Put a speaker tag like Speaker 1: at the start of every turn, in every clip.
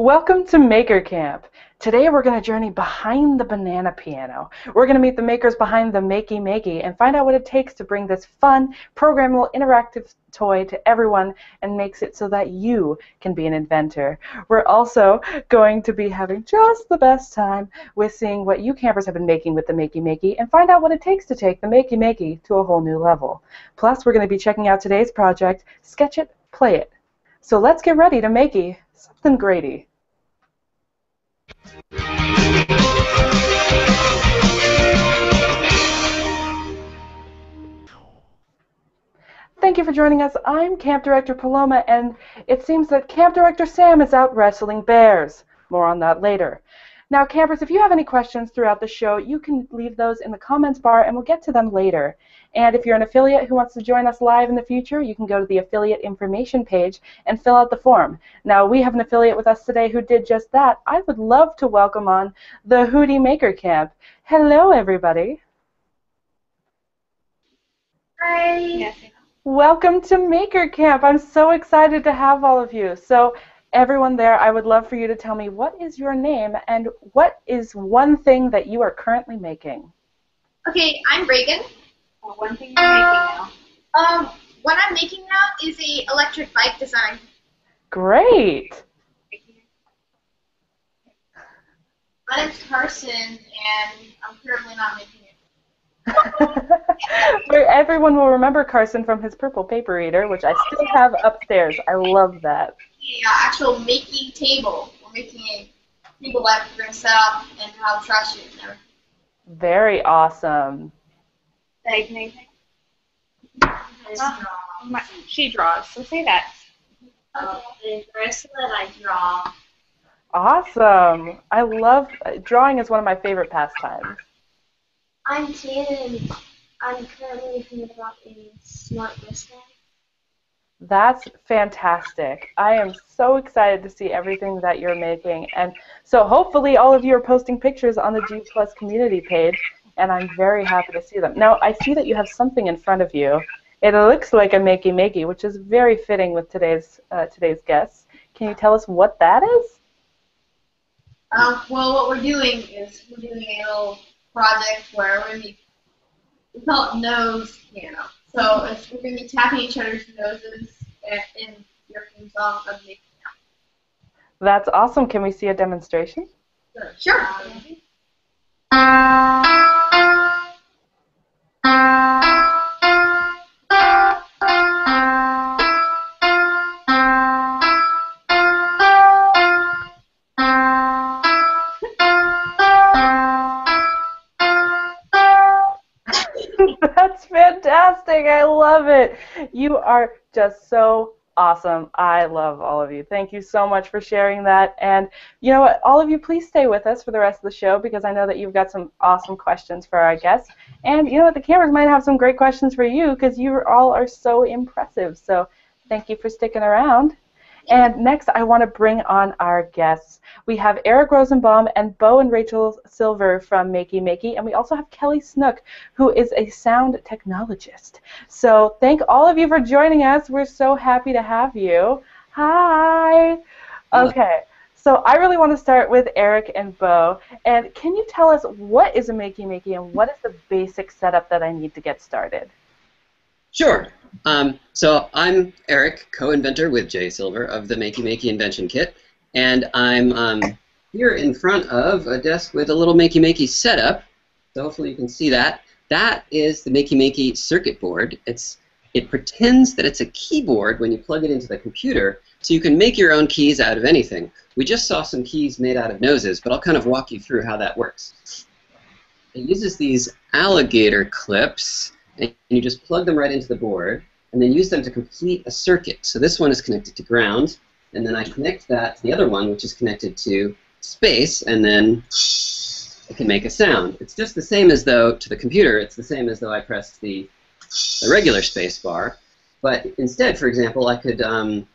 Speaker 1: Welcome to Maker Camp. Today we're going to journey behind the banana piano. We're going to meet the makers behind the Makey Makey and find out what it takes to bring this fun, programmable, interactive toy to everyone and makes it so that you can be an inventor. We're also going to be having just the best time with seeing what you campers have been making with the Makey Makey and find out what it takes to take the Makey Makey to a whole new level. Plus, we're going to be checking out today's project, Sketch It, Play It. So let's get ready to makey something Grady. Thank you for joining us. I'm Camp Director Paloma, and it seems that Camp Director Sam is out wrestling bears. More on that later. Now, campers, if you have any questions throughout the show, you can leave those in the comments bar, and we'll get to them later. And if you're an affiliate who wants to join us live in the future, you can go to the affiliate information page and fill out the form. Now, we have an affiliate with us today who did just that. I would love to welcome on the Hootie Maker Camp. Hello, everybody.
Speaker 2: Hi.
Speaker 1: Welcome to Maker Camp. I'm so excited to have all of you. So, everyone there, I would love for you to tell me what is your name and what is one thing that you are currently making?
Speaker 2: Okay, I'm Reagan.
Speaker 3: Well, one thing you're making now.
Speaker 2: Um, what I'm making now is a electric bike design.
Speaker 1: Great.
Speaker 2: My name's Carson, and I'm currently not making it.
Speaker 1: Everyone will remember Carson from his purple paper eater, which I still have upstairs. I love that.
Speaker 2: The uh, actual making table. We're making a table that we're going to set up and how trash it and everything.
Speaker 1: Very awesome.
Speaker 3: Like anything? my, she draws, so say that.
Speaker 4: Oh, the bracelet I draw.
Speaker 1: Awesome. I love drawing is one of my favorite pastimes.
Speaker 4: I'm Tannen. I'm currently making about a smart wristband.
Speaker 1: That's fantastic. I am so excited to see everything that you're making. And so hopefully all of you are posting pictures on the G Plus community page, and I'm very happy to see them. Now, I see that you have something in front of you. It looks like a Makey Makey, which is very fitting with today's uh, today's guests. Can you tell us what that is?
Speaker 2: Um, well, what we're doing is we're doing a little project where we're going to be, we call it nose piano. So it's, we're going to be tapping each other's noses in your theme song of Making Out.
Speaker 1: That's awesome. Can we see a demonstration?
Speaker 2: Sure. Sure.
Speaker 1: That's fantastic. I love it. You are just so awesome. I love all of you. Thank you so much for sharing that. And you know what? All of you, please stay with us for the rest of the show because I know that you've got some awesome questions for our guests. And you know what? The cameras might have some great questions for you because you all are so impressive. So thank you for sticking around. And next, I want to bring on our guests. We have Eric Rosenbaum and Bo and Rachel Silver from Makey Makey, and we also have Kelly Snook, who is a sound technologist. So thank all of you for joining us. We're so happy to have you. Hi. Okay. So I really want to start with Eric and Bo. And can you tell us what is a Makey Makey and what is the basic setup that I need to get started?
Speaker 5: Sure. Um, so I'm Eric, co-inventor with Jay Silver of the Makey Makey Invention Kit, and I'm um, here in front of a desk with a little Makey Makey setup. So hopefully you can see that. That is the Makey Makey circuit board. It's it pretends that it's a keyboard when you plug it into the computer, so you can make your own keys out of anything. We just saw some keys made out of noses, but I'll kind of walk you through how that works. It uses these alligator clips and you just plug them right into the board and then use them to complete a circuit. So this one is connected to ground, and then I connect that to the other one, which is connected to space, and then it can make a sound. It's just the same as though, to the computer, it's the same as though I pressed the, the regular space bar. But instead, for example, I could, um,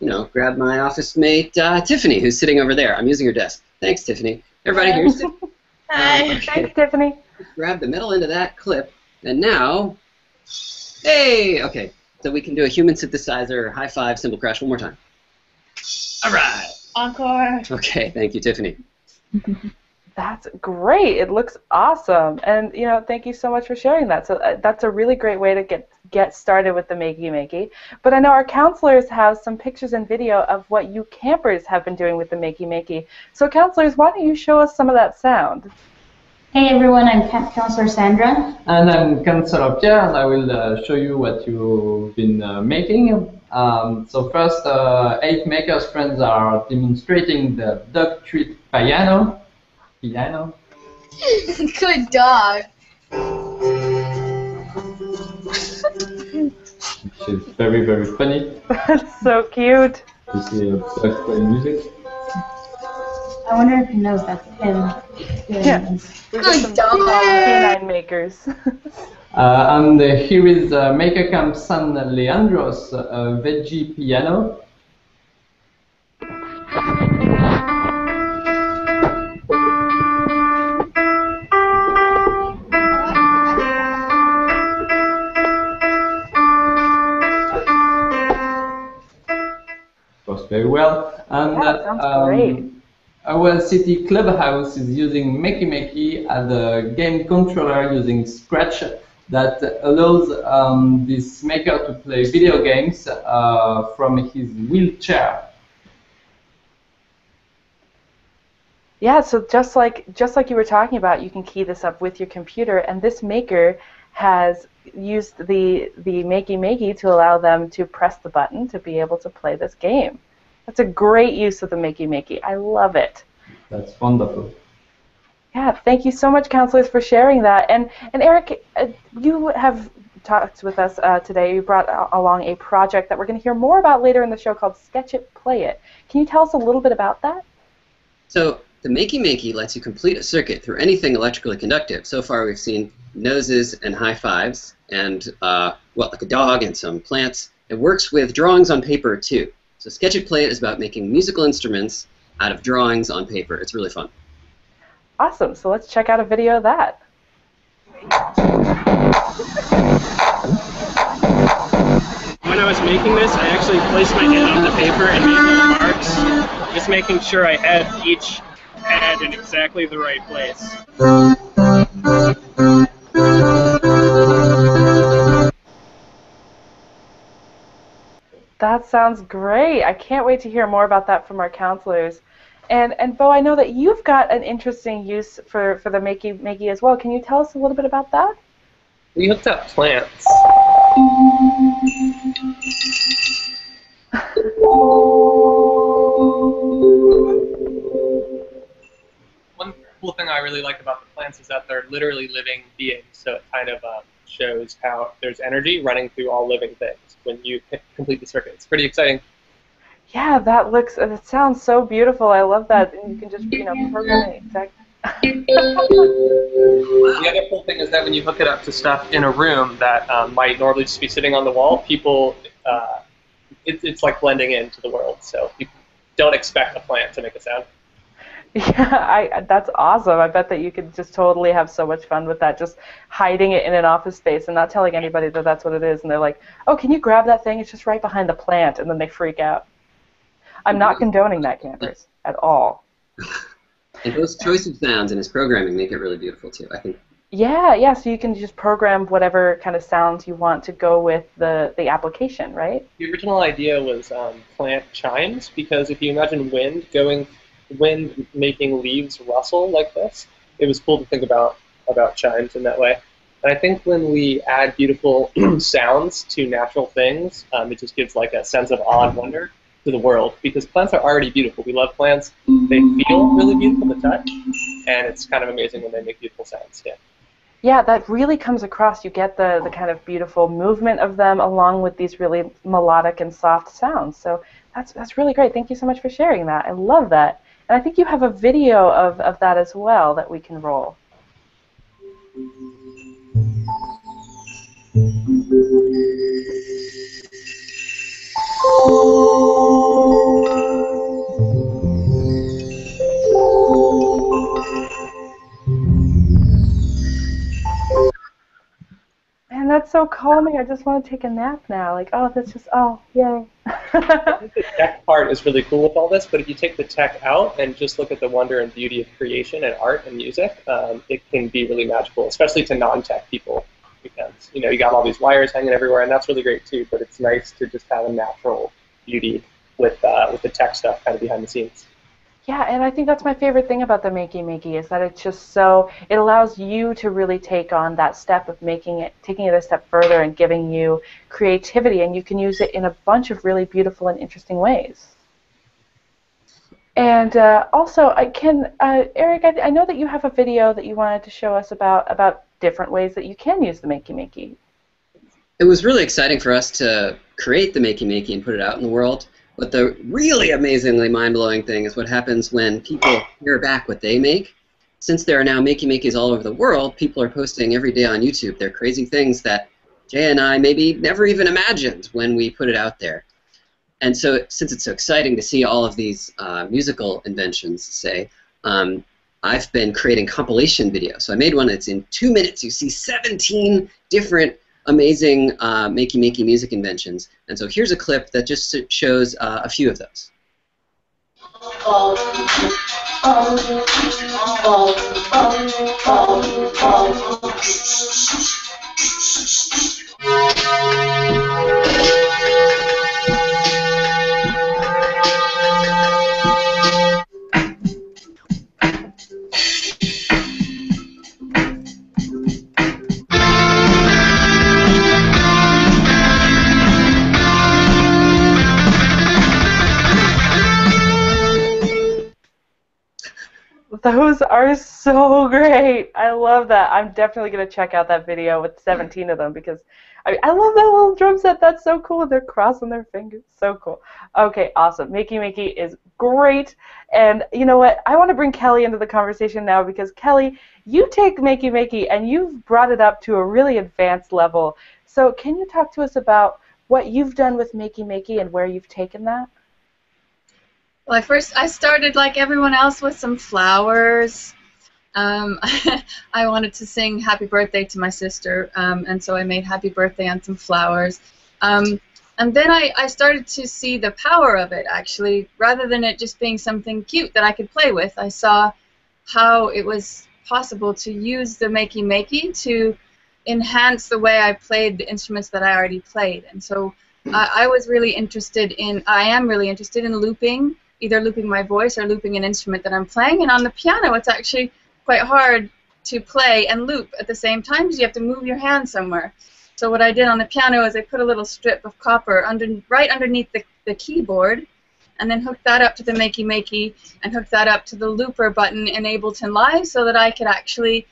Speaker 5: you know, grab my office mate, uh, Tiffany, who's sitting over there. I'm using her desk. Thanks, Tiffany. Everybody Tiffany.
Speaker 1: Hi. Um, okay. Thanks, Tiffany.
Speaker 5: Grab the middle end of that clip, and now, hey, okay. So we can do a human synthesizer high five cymbal crash one more time. All right.
Speaker 3: Encore.
Speaker 5: Okay, thank you, Tiffany.
Speaker 1: That's great. It looks awesome. And you know, thank you so much for sharing that. So uh, that's a really great way to get get started with the Makey Makey. But I know our counselors have some pictures and video of what you campers have been doing with the Makey Makey. So counselors, why don't you show us some of that sound?
Speaker 6: Hey everyone, I'm Camp Counselor Sandra.
Speaker 7: And I'm Counselor Pierre, and I will uh, show you what you've been uh, making. Um, so first, uh, eight makers friends are demonstrating the duck treat piano. Piano.
Speaker 2: Good dog.
Speaker 7: Which is very, very funny
Speaker 1: That's so cute.
Speaker 7: to see a duck play music.
Speaker 6: I wonder if he knows that's him. doing
Speaker 1: Yeah. We've got
Speaker 2: Good
Speaker 1: some canine makers.
Speaker 7: Uh, and uh, here is uh, Maker Camp San Leandro's uh, veggie piano. Goes very well. And
Speaker 1: Yeah, it sounds
Speaker 7: um,
Speaker 1: great.
Speaker 7: Our city clubhouse is using Makey Makey as a game controller using Scratch that allows um, this maker to play video games uh, from his wheelchair.
Speaker 1: Yeah, so just like just like you were talking about, you can key this up with your computer, and this maker has used the the Makey Makey to allow them to press the button to be able to play this game. That's a great use of the Makey Makey. I love it.
Speaker 7: That's wonderful.
Speaker 1: Yeah, thank you so much, counselors, for sharing that. And and Eric, uh, you have talked with us uh, today. You brought a- along a project that we're going to hear more about later in the show called Sketch It, Play It. Can you tell us a little bit about that?
Speaker 5: So the Makey Makey lets you complete a circuit through anything electrically conductive. So far we've seen noses and high fives and, uh, well, like a dog and some plants. It works with drawings on paper too. So Sketch It Play It is about making musical instruments out of drawings on paper. It's really fun.
Speaker 1: Awesome. So let's check out a video of that.
Speaker 8: When I was making this, I actually placed my hand on the paper and made little marks, just making sure I had each head in exactly the right place.
Speaker 1: That sounds great. I can't wait to hear more about that from our counselors. And and Bo, I know that you've got an interesting use for, for the Makey Makey as well. Can you tell us a little bit about that?
Speaker 8: We hooked up plants. One cool thing I really like about the plants is that they're literally living beings, so it kind of um, shows how there's energy running through all living things when you complete the circuit. It's pretty exciting.
Speaker 1: Yeah, that looks it sounds so beautiful. I love that. And you can just, you know, program it exactly.
Speaker 8: The other cool thing is that when you hook it up to stuff in a room that um, might normally just be sitting on the wall, people, uh, it, it's like blending into the world. So you don't expect a plant to make a sound.
Speaker 1: Yeah, I that's awesome. I bet that you could just totally have so much fun with that, just hiding it in an office space and not telling anybody that that's what it is. And they're like, "Oh, can you grab that thing? It's just right behind the plant," and then they freak out. I'm not condoning that, campers, at all.
Speaker 5: And those choice of sounds in his programming make it really beautiful too. I think
Speaker 1: Yeah, yeah. So you can just program whatever kind of sounds you want to go with the the application, right?
Speaker 8: The original idea was um, plant chimes because if you imagine wind going, wind making leaves rustle like this, it was cool to think about about chimes in that way. And I think when we add beautiful sounds to natural things, um, it just gives like a sense of awe and wonder to the world because plants are already beautiful. We love plants. They feel really beautiful to touch, and it's kind of amazing when they make beautiful sounds. Yeah.
Speaker 1: Yeah, that really comes across. You get the, the kind of beautiful movement of them along with these really melodic and soft sounds. So that's that's really great. Thank you so much for sharing that. I love that. And I think you have a video of, of that as well that we can roll. And that's so calming. I just want to take a nap now. Like, oh, that's just, oh, yay.
Speaker 8: I think the tech part is really cool with all this, but if you take the tech out and just look at the wonder and beauty of creation and art and music, um, it can be really magical, especially to non-tech people. Because you know you got all these wires hanging everywhere, and that's really great too. But it's nice to just have a natural beauty with uh, with the tech stuff kind of behind the scenes.
Speaker 1: Yeah, and I think that's my favorite thing about the Makey Makey is that it's just so it allows you to really take on that step of making it, taking it a step further and giving you creativity, and you can use it in a bunch of really beautiful and interesting ways. And uh, also, I can, uh, Eric, I, I know that you have a video that you wanted to show us about about different ways that you can use the Makey Makey.
Speaker 5: It was really exciting for us to create the Makey Makey and put it out in the world. But the really amazingly mind-blowing thing is what happens when people hear back what they make. Since there are now Makey Makeys all over the world, people are posting every day on YouTube their crazy things that Jay and I maybe never even imagined when we put it out there. And so, since it's so exciting to see all of these uh, musical inventions, say, um, I've been creating compilation videos. So I made one that's in two minutes. You see 17 different amazing uh, makey makey music inventions. And so here's a clip that just shows uh, a few of those.
Speaker 1: Those are so great. I love that. I'm definitely going to check out that video with 17 of them because I, I love that little drum set. That's so cool. They're crossing their fingers. So cool. Okay, awesome. Makey Makey is great. And you know what? I want to bring Kelly into the conversation now because Kelly, you take Makey Makey and you've brought it up to a really advanced level. So can you talk to us about what you've done with Makey Makey and where you've taken that?
Speaker 9: Well, I first I started like everyone else with some flowers. Um, I wanted to sing "Happy Birthday" to my sister, um, and so I made "Happy Birthday" on some flowers. Um, and then I, I started to see the power of it actually, rather than it just being something cute that I could play with. I saw how it was possible to use the Makey Makey to enhance the way I played the instruments that I already played. And so uh, I was really interested in, I am really interested in looping either looping my voice or looping an instrument that I'm playing. And on the piano, it's actually quite hard to play and loop at the same time because you have to move your hand somewhere. So what I did on the piano is I put a little strip of copper under, right underneath the, the keyboard and then hooked that up to the Makey Makey and hooked that up to the looper button in Ableton Live so that I could actually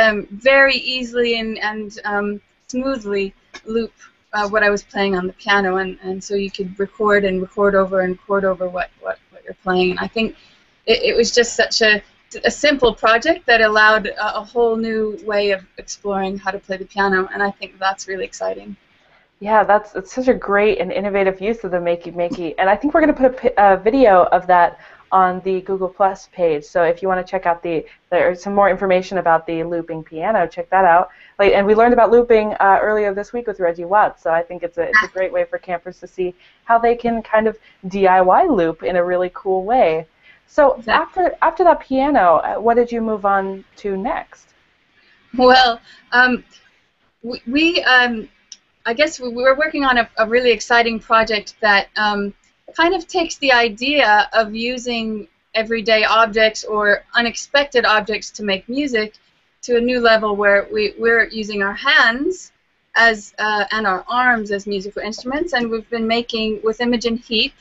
Speaker 9: um, very easily and, and um, smoothly loop uh, what I was playing on the piano and, and so you could record and record over and record over what, what you're playing. And I think it, it was just such a, a simple project that allowed a, a, whole new way of exploring how to play the piano, and I think that's really exciting.
Speaker 1: Yeah, that's it's such a great and innovative use of the Makey Makey, and I think we're going to put a, a video of that on the Google Plus page. So if you want to check out the there's some more information about the looping piano, check that out. Like, and we learned about looping uh, earlier this week with Reggie Watts. So I think it's a it's a great way for campers to see how they can kind of DIY loop in a really cool way. So after after that piano, uh, what did you move on to next?
Speaker 9: Well, um, we, we um, I guess we were working on a, a really exciting project that um, kind of takes the idea of using everyday objects or unexpected objects to make music to a new level where we, we're using our hands as uh, and our arms as musical instruments and we've been making with Imogen Heap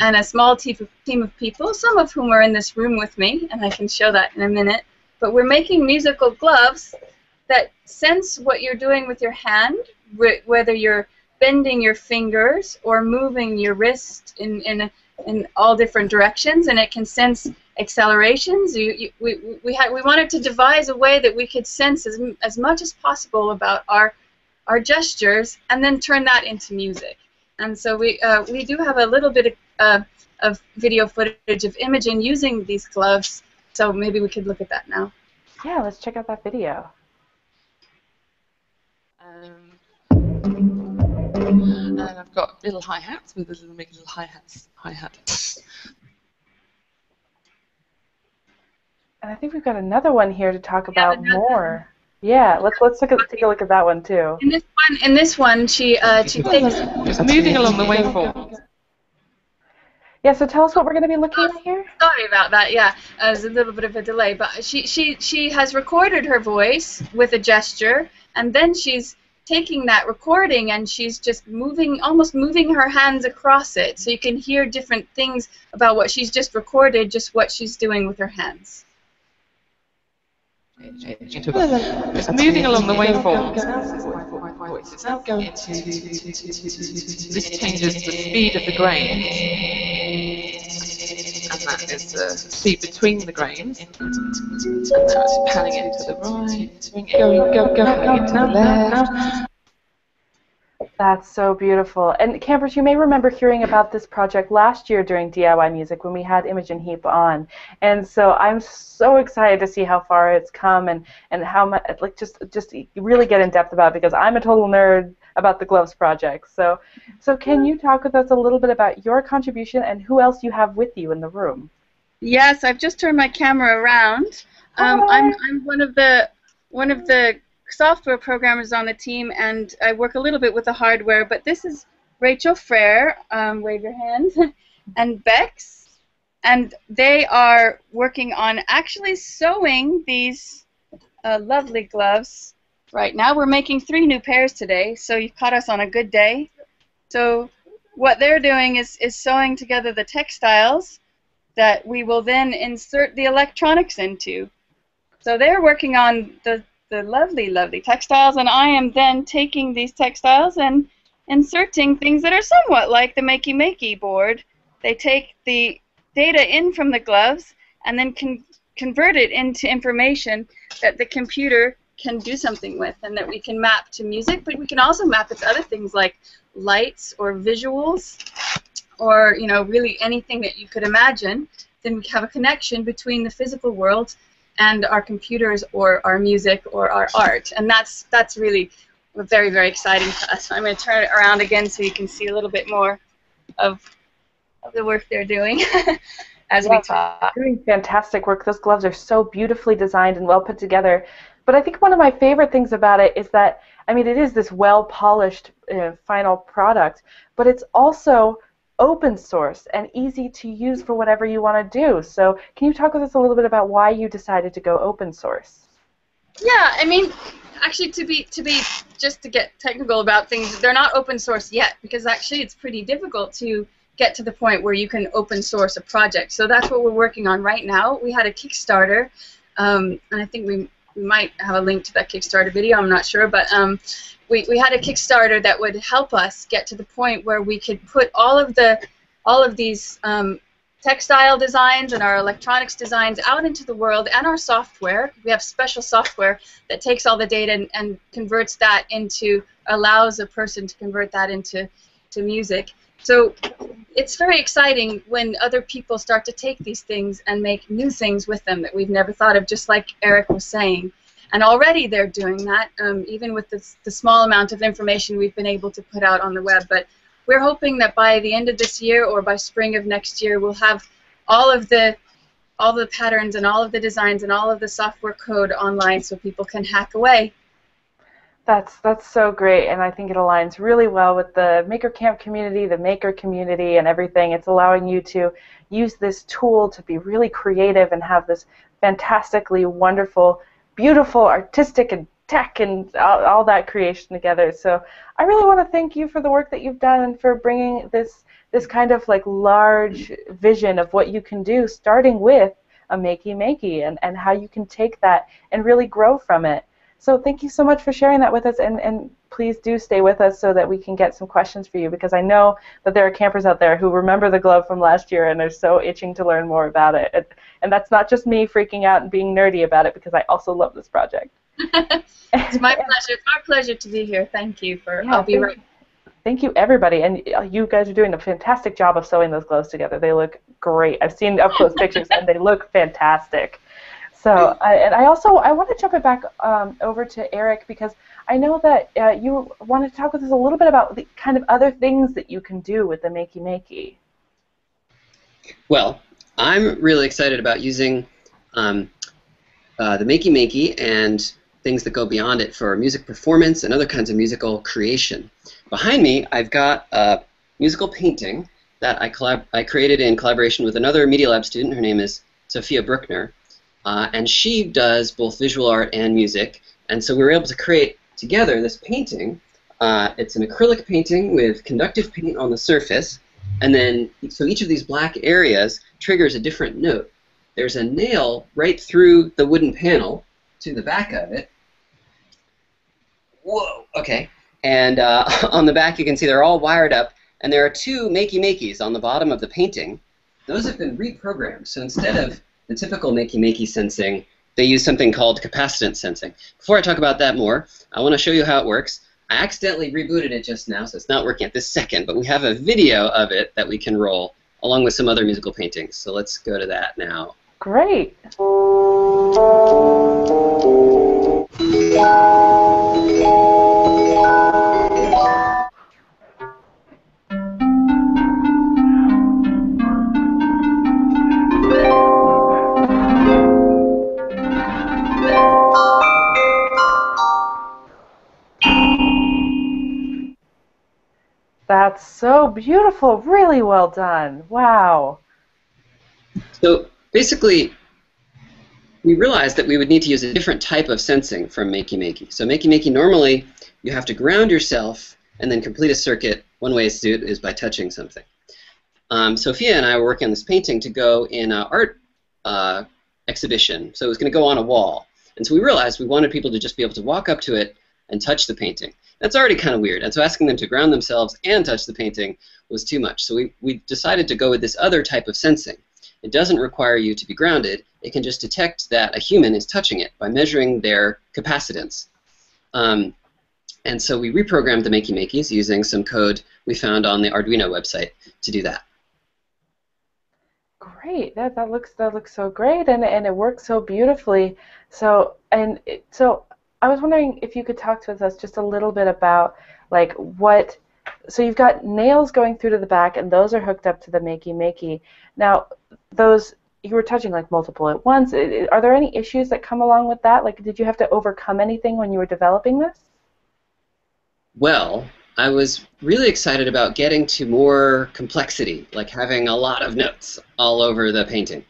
Speaker 9: and a small team of, team of people, some of whom are in this room with me, and I can show that in a minute. But we're making musical gloves that sense what you're doing with your hand, whether you're bending your fingers or moving your wrist in, in, in all different directions, and it can sense accelerations. You, you, we, we, had, we wanted to devise a way that we could sense as, as much as possible about our, our gestures and then turn that into music. And so we, uh, we do have a little bit of, uh, of video footage of Imogen using these gloves, so maybe we could look at that now.
Speaker 1: Yeah, let's check out that video.
Speaker 9: Um,
Speaker 10: And I've got little hi hats with a little make little hi hats hi hat.
Speaker 1: And I think we've got another one here to talk about
Speaker 9: another
Speaker 1: more. Yeah, let's let's take a, take a look at that one too.
Speaker 9: In this one, in this one, she uh, she takes.
Speaker 10: It's moving along the waveform.
Speaker 1: Yeah, so tell us what we're going to be looking at here.
Speaker 9: Sorry about that. Yeah, uh, there's a little bit of a delay, but she she she has recorded her voice with a gesture, and then she's taking that recording and she's just moving, almost moving her hands across it, so you can hear different things about what she's just recorded, just what she's doing with her hands.
Speaker 10: It's moving along the waveform. It's now going to, this changes the speed of the grain. And that is the speed between the grains. And it's panning into the right, going, go, go, into the left.
Speaker 1: That's so beautiful. And campers, you may remember hearing about this project last year during DIY Music when we had Imogen Heap on. And so I'm so excited to see how far it's come and, and how much like just just really get in depth about it because I'm a total nerd about the gloves project. So so can you talk with us a little bit about your contribution and who else you have with you in the room?
Speaker 9: Yes, I've just turned my camera around. Um, I'm, I'm one of the one of the software programmers on the team, and I work a little bit with the hardware. But this is Rachel Freire. Um, wave your hand, and Bex, and they are working on actually sewing these uh, lovely gloves right now. We're making three new pairs today, so you've caught us on a good day. So what they're doing is, is sewing together the textiles that we will then insert the electronics into. So they're working on the, the lovely, lovely textiles, and I am then taking these textiles and inserting things that are somewhat like the Makey Makey board. They take the data in from the gloves and then can convert it into information that the computer can do something with and that we can map to music, but we can also map it to other things like lights or visuals or you know really anything that you could imagine then we have a connection between the physical world and our computers or our music or our art and that's that's really very very exciting to us i'm going to turn it around again so you can see a little bit more of, of the work they're doing as we talk
Speaker 1: Doing fantastic work. Those gloves are so beautifully designed and well put together. But I think one of my favorite things about it is that, I mean, it is this well polished uh, final product, but it's also open source and easy to use for whatever you want to do. So, can you talk with us a little bit about why you decided to go open source?
Speaker 9: Yeah, I mean, actually, to be to be just to get technical about things, they're not open source yet because actually it's pretty difficult to get to the point where you can open source a project. So that's what we're working on right now. We had a Kickstarter, um, and I think we, we might have a link to that Kickstarter video. I'm not sure, but um, we, we had a Kickstarter that would help us get to the point where we could put all of the all of these um, textile designs and our electronics designs out into the world and our software. We have special software that takes all the data and, and converts that into allows a person to convert that into to music. So it's very exciting when other people start to take these things and make new things with them that we've never thought of, just like Eric was saying. And already they're doing that, um, even with the, the small amount of information we've been able to put out on the web. But we're hoping that by the end of this year or by spring of next year, we'll have all of the all the patterns and all of the designs and all of the software code online so people can hack away.
Speaker 1: That's that's so great, and I think it aligns really well with the Maker Camp community, the Maker community, and everything. It's allowing you to use this tool to be really creative and have this fantastically wonderful, beautiful, artistic, and tech and all, all that creation together. So I really want to thank you for the work that you've done and for bringing this this kind of like large vision of what you can do, starting with a Makey Makey, and, and how you can take that and really grow from it. So thank you so much for sharing that with us, and, and please do stay with us so that we can get some questions for you because I know that there are campers out there who remember the glove from last year and are so itching to learn more about it. And, and that's not just me freaking out and being nerdy about it because I also love this project.
Speaker 9: it's my pleasure. It's our pleasure to be here. Thank you for.
Speaker 1: Yeah,
Speaker 9: I'll be
Speaker 1: thank
Speaker 9: right.
Speaker 1: Thank you, everybody, and uh, you guys are doing a fantastic job of sewing those gloves together. They look great. I've seen up close pictures, and they look fantastic. So, I, and I also I want to jump it back um, over to Eric because I know that uh, you wanted to talk with us a little bit about the kind of other things that you can do with the Makey Makey.
Speaker 5: Well, I'm really excited about using um, uh, the Makey Makey and things that go beyond it for music performance and other kinds of musical creation. Behind me, I've got a musical painting that I, collab- I created in collaboration with another Media Lab student. Her name is Sophia Brueckner. Uh, and she does both visual art and music. And so we were able to create together this painting. Uh, it's an acrylic painting with conductive paint on the surface. And then, so each of these black areas triggers a different note. There's a nail right through the wooden panel to the back of it. Whoa, okay. And uh, on the back, you can see they're all wired up. And there are two makey makeys on the bottom of the painting. Those have been reprogrammed. So instead of the typical makey makey sensing, they use something called capacitance sensing. Before I talk about that more, I want to show you how it works. I accidentally rebooted it just now, so it's not working at this second, but we have a video of it that we can roll along with some other musical paintings. So let's go to that now.
Speaker 1: Great. That's so beautiful. Really well done. Wow.
Speaker 5: So basically, we realized that we would need to use a different type of sensing from Makey Makey. So Makey Makey, normally you have to ground yourself and then complete a circuit. One way to do it is by touching something. Um, Sophia and I were working on this painting to go in an art uh, exhibition. So it was going to go on a wall. And so we realized we wanted people to just be able to walk up to it and touch the painting. That's already kind of weird. And so asking them to ground themselves and touch the painting was too much. So we, we decided to go with this other type of sensing. It doesn't require you to be grounded. It can just detect that a human is touching it by measuring their capacitance. Um, and so we reprogrammed the Makey Makeys using some code we found on the Arduino website to do that.
Speaker 1: Great. That that looks that looks so great, and and it works so beautifully. So and it, so I was wondering if you could talk to us just a little bit about like what. So you've got nails going through to the back, and those are hooked up to the Makey Makey. Now, those you were touching like multiple at once. Are there any issues that come along with that? Like, did you have to overcome anything when you were developing this?
Speaker 5: Well, I was really excited about getting to more complexity, like having a lot of notes all over the painting.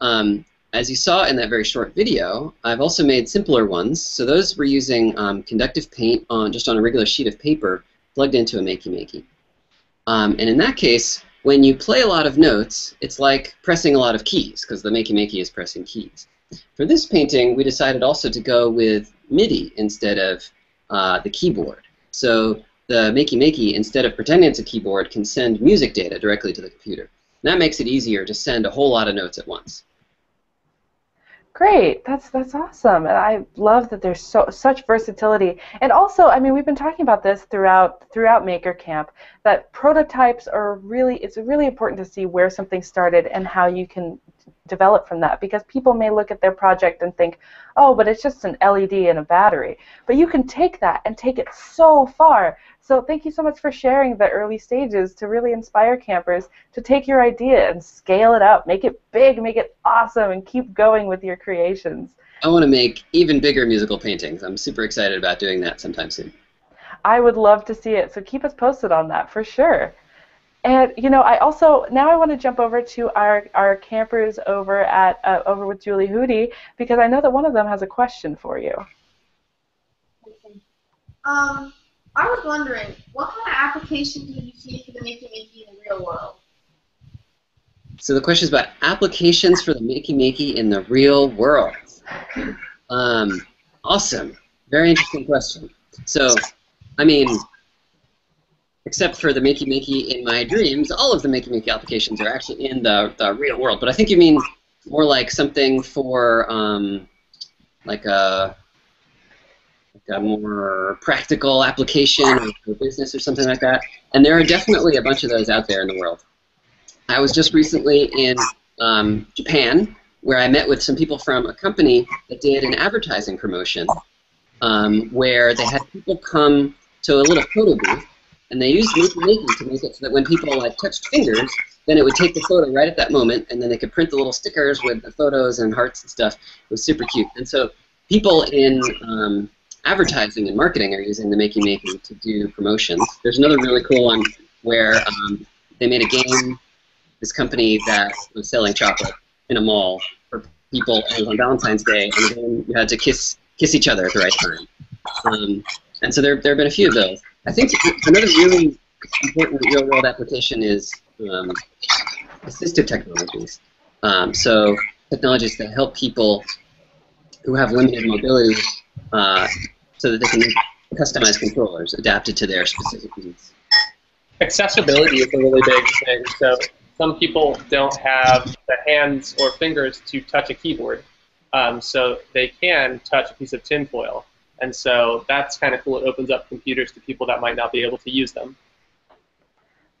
Speaker 5: Um, as you saw in that very short video, I've also made simpler ones. So those were using um, conductive paint on just on a regular sheet of paper plugged into a Makey Makey. Um, and in that case, when you play a lot of notes, it's like pressing a lot of keys because the Makey Makey is pressing keys. For this painting, we decided also to go with MIDI instead of uh, the keyboard. So the Makey Makey, instead of pretending it's a keyboard, can send music data directly to the computer. And that makes it easier to send a whole lot of notes at once.
Speaker 1: Great, that's that's awesome, and I love that there's so such versatility. And also, I mean, we've been talking about this throughout throughout Maker Camp that prototypes are really it's really important to see where something started and how you can develop from that because people may look at their project and think, oh, but it's just an LED and a battery. But you can take that and take it so far. So thank you so much for sharing the early stages to really inspire campers to take your idea and scale it up, make it big, make it awesome, and keep going with your creations.
Speaker 5: I want to make even bigger musical paintings. I'm super excited about doing that sometime soon.
Speaker 1: I would love to see it, so keep us posted on that for sure. And you know, I also now I want to jump over to our our campers over at uh, over with Julie Hootie because I know that one of them has a question for you.
Speaker 2: Um, I was wondering, what kind of applications do you see for the Makey Makey in the real world?
Speaker 5: So the question is about applications for the Makey Makey in the real world. Um, awesome. Very interesting question. So, I mean, except for the Makey Makey in my dreams, all of the Makey Makey applications are actually in the, the real world. But I think you mean more like something for um, like a a more practical application for business or something like that. And there are definitely a bunch of those out there in the world. I was just recently in um, Japan where I met with some people from a company that did an advertising promotion um, where they had people come to a little photo booth, and they used Makey Makey to make it so that when people like touched fingers, then it would take the photo right at that moment, and then they could print the little stickers with the photos and hearts and stuff. It was super cute. And so people in um, advertising and marketing are using the Makey Makey to do promotions. There's another really cool one where um, they made a game, this company that was selling chocolate in a mall for people, and on Valentine's Day, and the game you had to kiss kiss each other at the right time. Um, and so there, there have been a few of those. I think another really important real world application is um, assistive technologies. Um, so technologies that help people who have limited mobility uh, so that they can customize controllers adapted to their specific needs.
Speaker 8: Accessibility is a really big thing. So some people don't have the hands or fingers to touch a keyboard. Um, so they can touch a piece of tinfoil. And so that's kind of cool. It opens up computers to people that might not be able to use them.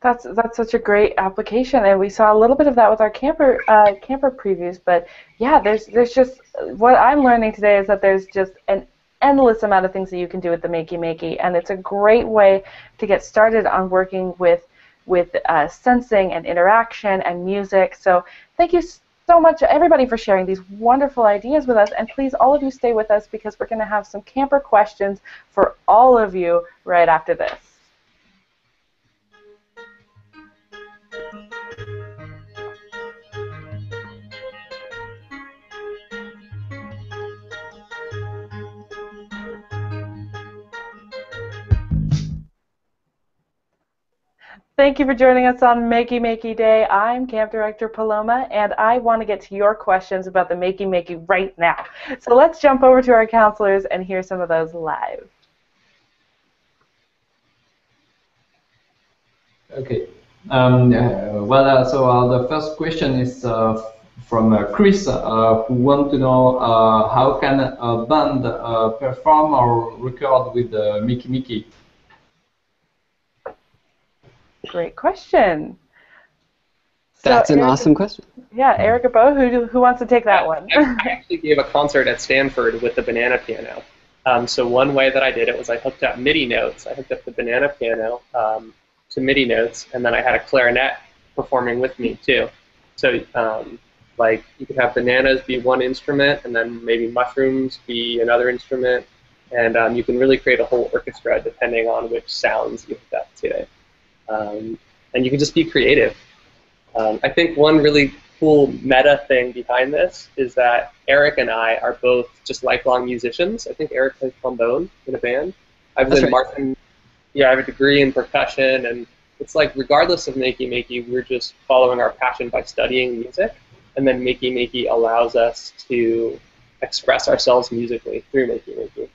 Speaker 1: That's that's such a great application, and we saw a little bit of that with our camper uh, camper previews. But yeah, there's there's just what I'm learning today is that there's just an endless amount of things that you can do with the Makey Makey, and it's a great way to get started on working with with uh, sensing and interaction and music. So thank you so much, everybody, for sharing these wonderful ideas with us. And please, all of you, stay with us because we're going to have some camper questions for all of you right after this. Thank you for joining us on Makey Makey Day. I'm Camp Director Paloma, and I want to get to your questions about the Makey Makey right now. So let's jump over to our counselors and hear some of those live.
Speaker 7: Okay. Um, uh, well, uh, so uh, the first question is uh, from uh, Chris, uh, who wants to know how can a band perform or record with Makey Makey?
Speaker 1: Great question.
Speaker 5: That's
Speaker 1: so,
Speaker 5: an
Speaker 1: Erica,
Speaker 5: awesome question.
Speaker 1: Yeah, Erica Bo, who, who wants to take that one?
Speaker 8: I actually gave a concert at Stanford with the banana piano. Um, so one way that I did it was I hooked up MIDI notes. I hooked up the banana piano um, to MIDI notes, and then I had a clarinet performing with me too. So um, like you could have bananas be one instrument, and then maybe mushrooms be another instrument, and um, you can really create a whole orchestra depending on which sounds you hook up to it. Um, and you can just be creative. Um, I think one really cool meta thing behind this is that Eric and I are both just lifelong musicians. I think Eric plays trombone in a band. I was
Speaker 5: That's
Speaker 8: in
Speaker 5: right.
Speaker 8: Yeah, I have a degree in percussion, and it's like regardless of Makey Makey, we're just following our passion by studying music, and then Makey Makey allows us to express ourselves musically through Makey Makey.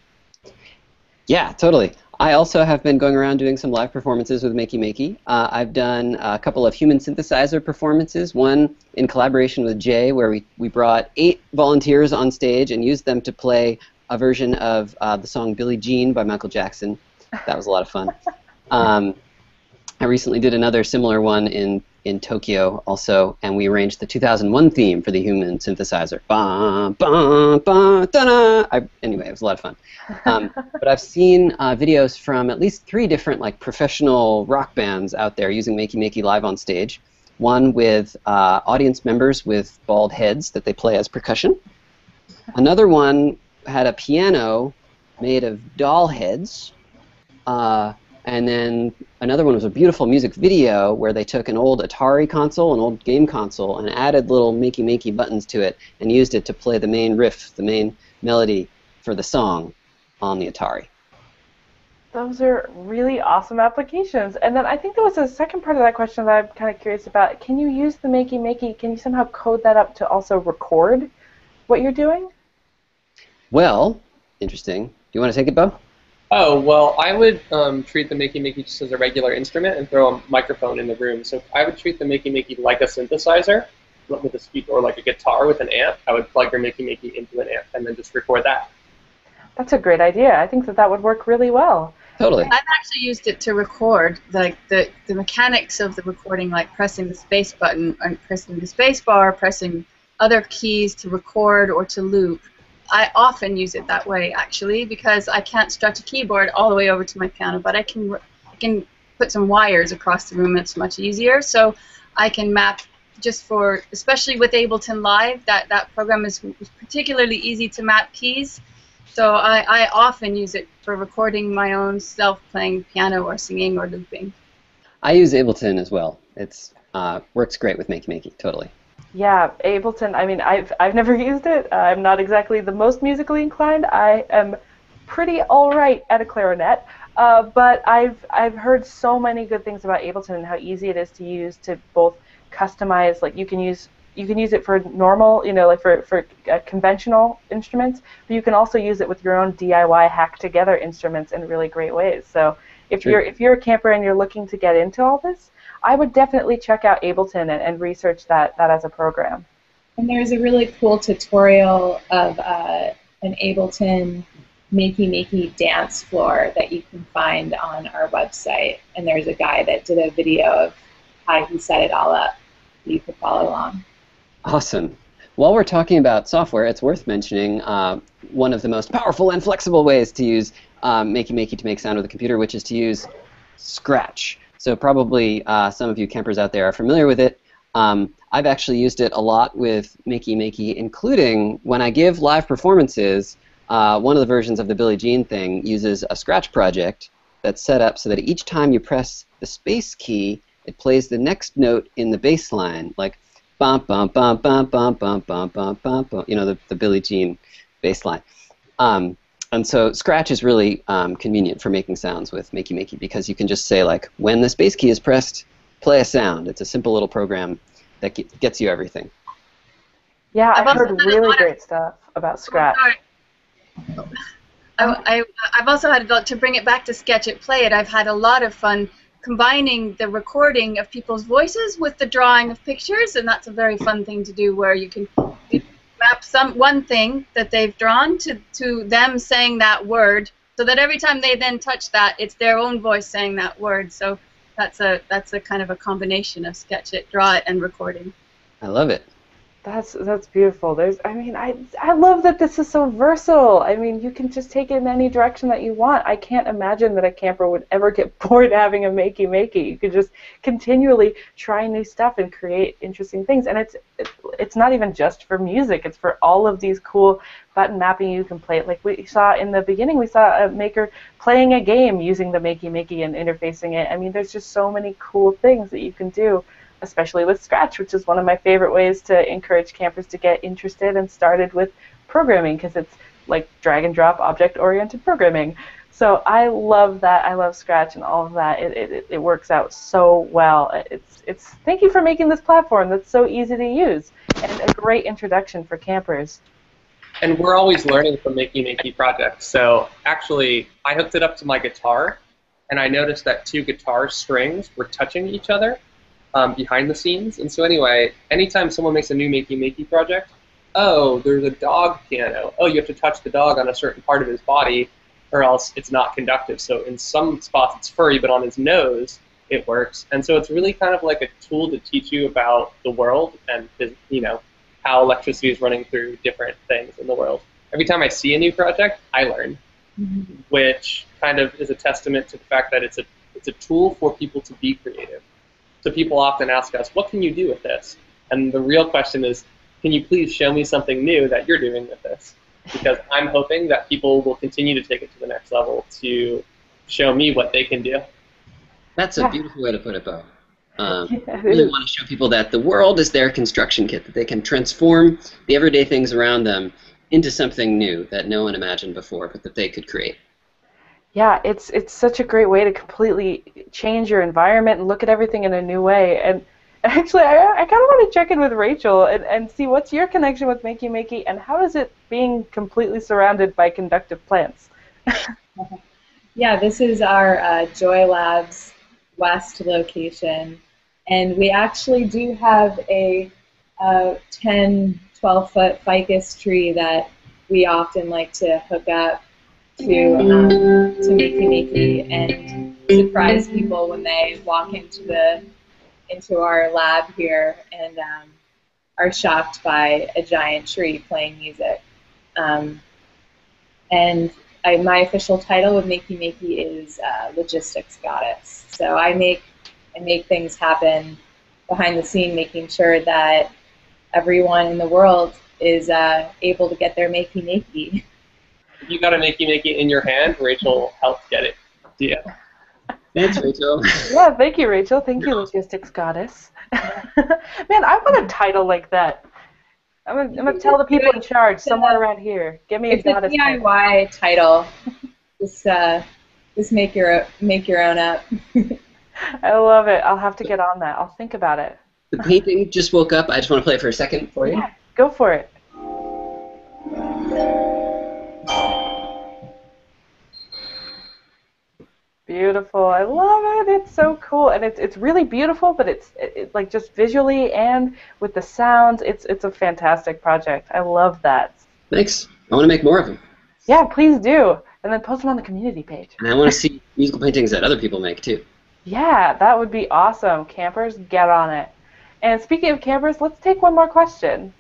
Speaker 5: Yeah, totally. I also have been going around doing some live performances with Makey Makey. Uh, I've done a couple of human synthesizer performances, one in collaboration with Jay, where we, we brought eight volunteers on stage and used them to play a version of uh, the song Billie Jean by Michael Jackson. That was a lot of fun. Um, I recently did another similar one in, in Tokyo also, and we arranged the 2001 theme for the human synthesizer. Da-da. I, anyway, it was a lot of fun. Um, but I've seen uh, videos from at least three different like professional rock bands out there using Makey Makey live on stage. One with uh, audience members with bald heads that they play as percussion. Another one had a piano made of doll heads. Uh, and then another one was a beautiful music video where they took an old Atari console, an old game console, and added little makey makey buttons to it and used it to play the main riff, the main melody for the song on the Atari.
Speaker 1: Those are really awesome applications. And then I think there was a second part of that question that I'm kind of curious about. Can you use the Makey Makey, can you somehow code that up to also record what you're doing?
Speaker 5: Well, interesting. Do you want to take it, Bo?
Speaker 8: Oh, well, I would um, treat the Makey Makey just as a regular instrument and throw a microphone in the room. So I would treat the Makey Makey like a synthesizer with a speaker, or like a guitar with an amp. I would plug your Makey Makey into an amp and then just record that.
Speaker 1: That's a great idea. I think that that would work really well.
Speaker 5: Totally.
Speaker 9: I've actually used it to record, like the, the mechanics of the recording, like pressing the space button and pressing the space bar, pressing other keys to record or to loop, I often use it that way actually because I can't stretch a keyboard all the way over to my piano, but I can I can put some wires across the room. It's much easier. So I can map just for especially with Ableton Live. That that program is particularly easy to map keys. So I, I often use it for recording my own self playing piano or singing or looping.
Speaker 5: I use Ableton as well. It's uh, works great with Makey Makey, totally.
Speaker 1: Yeah, Ableton. I mean, I've I've never used it. I'm not exactly the most musically inclined. I am pretty all right at a clarinet, uh, but I've I've heard so many good things about Ableton and how easy it is to use to both customize. Like you can use you can use it for normal, you know, like for for uh, conventional instruments, but you can also use it with your own DIY hack together instruments in really great ways. So if you're if you're a camper and you're looking to get into all this, I would definitely check out Ableton and, and research that that as a program.
Speaker 11: And there's a really cool tutorial of uh, an Ableton Makey Makey dance floor that you can find on our website. And there's a guy that did a video of how he set it all up. You could follow along.
Speaker 5: Awesome. While we're talking about software, it's worth mentioning uh, one of the most powerful and flexible ways to use um, Makey Makey to make sound with a computer, which is to use Scratch. So probably uh, some of you campers out there are familiar with it. Um, I've actually used it a lot with Makey Makey, including when I give live performances. Uh, one of the versions of the Billie Jean thing uses a Scratch project that's set up so that each time you press the space key, it plays the next note in the bass line, like bum bum bum bum bum bum bum bum bum. You know the the Billie Jean bass line. Um, and so Scratch is really um, convenient for making sounds with Makey Makey because you can just say like when the space key is pressed, play a sound. It's a simple little program that get, gets you everything.
Speaker 1: Yeah,
Speaker 9: I've
Speaker 1: I've heard really
Speaker 9: lot of-
Speaker 1: great stuff about Scratch.
Speaker 9: Sorry. I, I, I've also had to bring it back to Sketch It Play It. I've had a lot of fun combining the recording of people's voices with the drawing of pictures, and that's a very fun thing to do where you can map some one thing that they've drawn to, to them saying that word, so that every time they then touch that, it's their own voice saying that word. So that's a that's a kind of a combination of Sketch It, Draw It, and recording.
Speaker 5: I love it.
Speaker 1: That's that's beautiful. There's I mean I I love that this is so versatile. I mean you can just take it in any direction that you want. I can't imagine that a camper would ever get bored having a makey makey. You could just continually try new stuff and create interesting things. And it's it's, it's not even just for music. It's for all of these cool button mapping you can play. Like we saw in the beginning, we saw a maker playing a game using the makey makey and interfacing it. I mean there's just so many cool things that you can do especially with Scratch, which is one of my favorite ways to encourage campers to get interested and started with programming because it's like drag and drop object oriented programming. So I love that. I love Scratch and all of that. It, it, it works out so well. It's it's thank you for making this platform that's so easy to use and a great introduction for campers.
Speaker 8: And we're always learning from Makey Makey projects. So actually, I hooked it up to my guitar, and I noticed that two guitar strings were touching each other um, behind the scenes. And so anyway, anytime someone makes a new Makey Makey project, oh, there's a dog piano. Oh, you have to touch the dog on a certain part of his body, or else it's not conductive. So in some spots it's furry, but on his nose it works. And so it's really kind of like a tool to teach you about the world and you know how electricity is running through different things in the world. Every time I see a new project, I learn, which kind of is a testament to the fact that it's a it's a tool for people to be creative. So people often ask us, "What can you do with this?" And the real question is, "Can you please show me something new that you're doing with this?" Because I'm hoping that people will continue to take it to the next level to show me what they can do.
Speaker 5: That's a beautiful way to put it, Bo. Um,
Speaker 1: Yeah, it
Speaker 5: really want to show people that the world is their construction kit, that they can transform the everyday things around them into something new that no one imagined before, but that they could create.
Speaker 1: Yeah, it's it's such a great way to completely change your environment and look at everything in a new way. And actually, I, I kind of want to check in with Rachel and, and see what's your connection with Makey Makey and how is it being completely surrounded by conductive plants?
Speaker 11: Yeah, this is our uh, JoyLabz West location, and we actually do have a, uh 10, 12 foot ficus tree that we often like to hook up to um, to Makey Makey and surprise people when they walk into the into our lab here and um, are shocked by a giant tree playing music. Um, and I, my official title with Makey Makey is uh, logistics goddess. So I make I make things happen behind the scene, making sure that everyone in the world is uh, able to get their Makey Makey.
Speaker 8: If you got a Makey Makey in your hand, Rachel helped get it. Yeah.
Speaker 5: Thanks, Rachel.
Speaker 1: Yeah, thank you, Rachel. Thank you, logistics goddess. Man, I want a title like that. I'm gonna, I'm gonna tell the people in charge somewhere around here. Give me a
Speaker 11: It's a
Speaker 1: goddess title.
Speaker 11: DIY title. Just uh, just make your make your own up.
Speaker 1: I love it. I'll have to get on that. I'll think about it.
Speaker 5: The painting just woke up. I just want to play it for a second for you.
Speaker 1: Yeah, go for it. Beautiful. I love it. It's so cool, and it's it's really beautiful. But it's it, it- like just visually and with the sounds. It's it's a fantastic project. I love that.
Speaker 5: Thanks. I want to make more of them.
Speaker 1: Yeah, please do, and then post them on the community page.
Speaker 5: And I want to see musical paintings that other people make too.
Speaker 1: Yeah, that would be awesome. Campers, get on it. And speaking of campers, let's take one more question.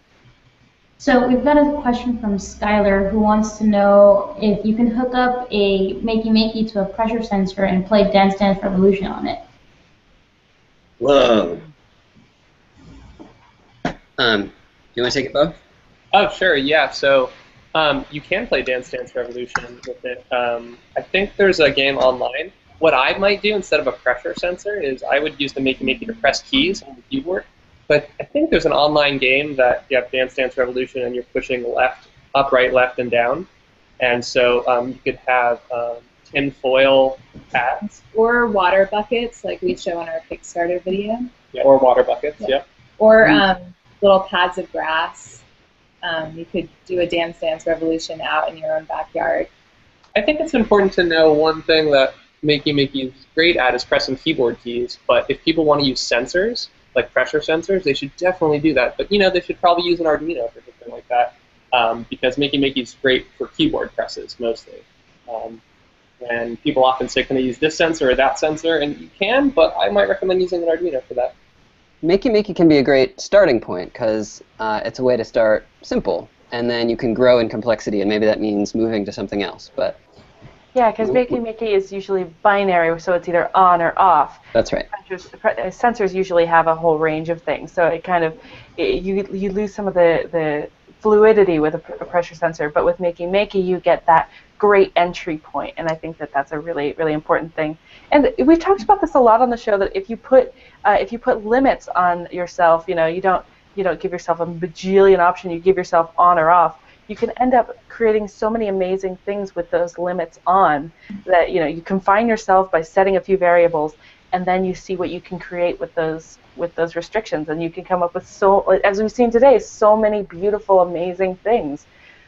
Speaker 6: So we've got a question from Skylar who wants to know if you can hook up a Makey Makey to a pressure sensor and play Dance Dance Revolution on it.
Speaker 5: Whoa. Um, you want to take it, Bo?
Speaker 8: Oh, sure, yeah. So um, you can play Dance Dance Revolution with it. Um, I think there's a game online. What I might do instead of a pressure sensor is I would use the Makey Makey to press keys on the keyboard. But I think there's an online game that you have Dance Dance Revolution and you're pushing left, up, right, left, and down. And so um, you could have um, tin foil pads
Speaker 11: Or water buckets, like we show in our Kickstarter video.
Speaker 8: yeah, or water buckets.
Speaker 11: Yeah.
Speaker 8: Yeah.
Speaker 11: Or um, little pads of grass. Um, you could do a Dance Dance Revolution out in your own backyard.
Speaker 8: I think it's important to know one thing that Makey Makey is great at is pressing keyboard keys. But if people want to use sensors, like pressure sensors, they should definitely do that. But you know, they should probably use an Arduino for something like that, um, because Makey Makey is great for keyboard presses mostly. Um, and people often say, "Can I use this sensor or that sensor?" And you can, but I might recommend using an Arduino for that.
Speaker 5: Makey Makey can be a great starting point because uh, it's a way to start simple, and then you can grow in complexity, and maybe that means moving to something else. But
Speaker 1: Yeah, because Makey Makey is usually binary, so it's either on or off.
Speaker 5: that's right.
Speaker 1: Sensors, uh, sensors usually have a whole range of things, so it kind of it, you you lose some of the the fluidity with a, pr- a pressure sensor, but with Makey Makey you get that great entry point, and I think that that's a really really important thing. And we've talked about this a lot on the show that if you put uh, if you put limits on yourself, you know, you don't you don't give yourself a bajillion option, you give yourself on or off. You can end up creating so many amazing things with those limits on that you know you confine yourself by setting a few variables and then you see what you can create with those with those restrictions. And you can come up with so as we've seen today so many beautiful amazing things.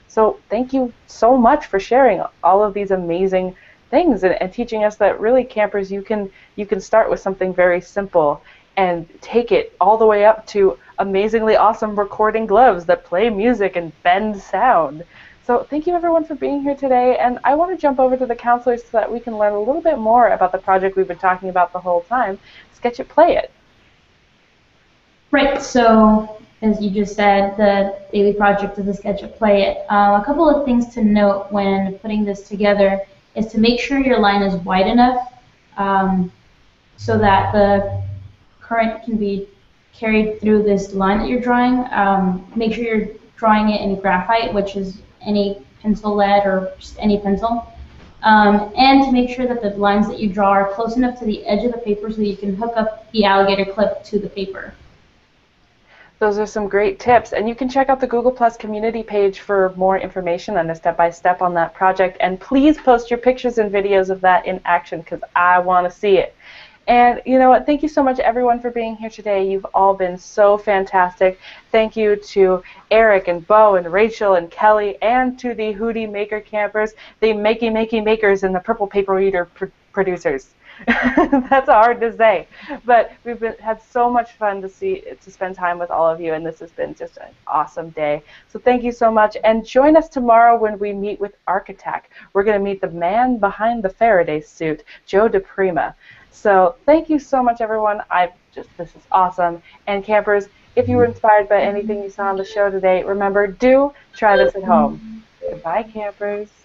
Speaker 1: So thank you so much for sharing all of these amazing things and, and teaching us that really campers you can you can start with something very simple and take it all the way up to amazingly awesome recording gloves that play music and bend sound so thank you everyone for being here today, and I want to jump over to the counselors so that we can learn a little bit more about the project we've been talking about the whole time, Sketch It, Play It.
Speaker 6: Right, so as you just said, the daily project is a sketch It, play it. Um, a couple of things to note when putting this together is to make sure your line is wide enough um, so that the current can be carried through this line that you're drawing. Um, make sure you're drawing it in graphite, which is any pencil lead or just any pencil. Um, and to make sure that the lines that you draw are close enough to the edge of the paper so that you can hook up the alligator clip to the paper.
Speaker 1: Those are some great tips, and you can check out the Google Plus community page for more information on a step-by-step on that project. And please post your pictures and videos of that in action because I want to see it. And you know what? Thank you so much, everyone, for being here today. You've all been so fantastic. Thank you to Eric and Bo and Rachel and Kelly, and to the Hootie Maker Campers, the Makey Makey Makers, and the Purple Paper Reader pr- producers. That's hard to say, but we've been, had so much fun to see to spend time with all of you, and this has been just an awesome day. So thank you so much, and join us tomorrow when we meet with ArcAttack. We're going to meet the man behind the Faraday suit, Joe DiPrima. So thank you so much, everyone. I just this is awesome. And campers, if you were inspired by anything you saw on the show today, remember do try this at home. Goodbye, campers.